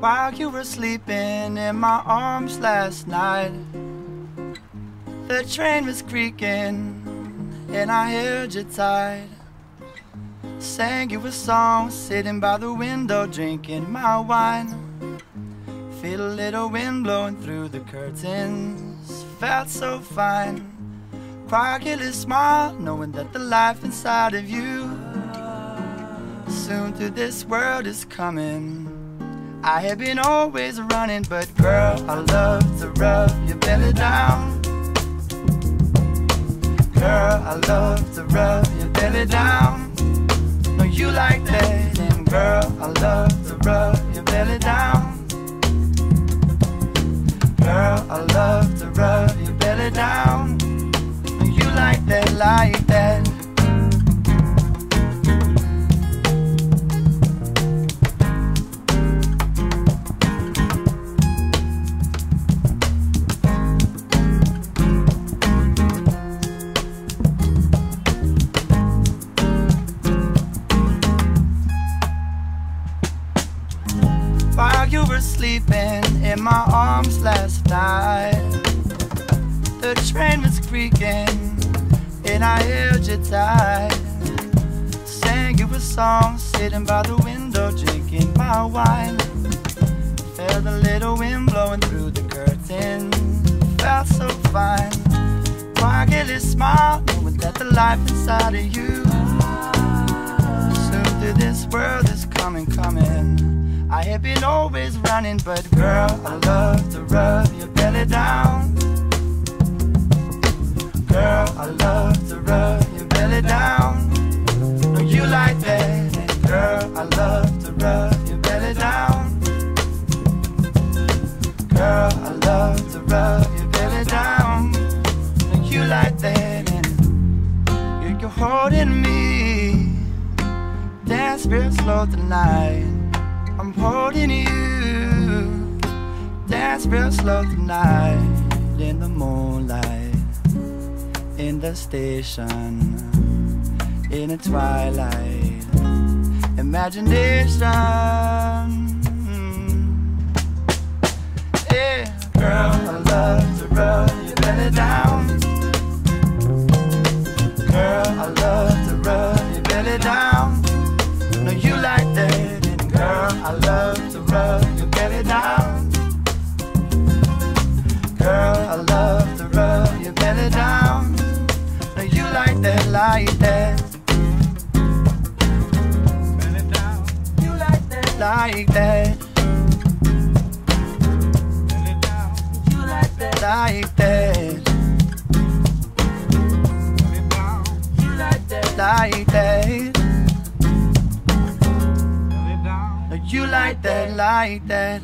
While you were sleeping in my arms last night, the train was creaking and I held you tight. Sang you a song sitting by the window drinking my wine. Feel a little wind blowing through the curtains, felt so fine. Quietly smile, knowing that the life inside of you soon through this world is coming. I have been always running, but girl, I love to rub your belly down. Girl, I love to rub your belly down. No, you like that, and girl, I love like that, while you were sleeping in my arms last night. The train was creaking and I held you tight. Sang you a song sitting by the window drinking my wine. Felt a little wind blowing through the curtain. Felt so fine. Quietly smile knowing that the life inside of you soon through this world is coming, coming. I have been always running, but girl, I love to rub your belly down. Girl, I love to rub your belly down. You like that, girl, I love to rub your belly down. Girl, I love to rub your belly down. You like that, and you're holding me. Dance real slow tonight. I'm holding you. Dance real slow tonight in the moonlight, in the station, in the twilight. Imagination. Yeah, girl, I love to rub your belly down. Girl, I love to rub your belly down. No, you like that. and Girl, I love to rub your belly down. Girl, I love to rub your belly down. Like that, like that. Like that, like that. down, You like that, like that. down, You like that, like that. down. You like that, like that.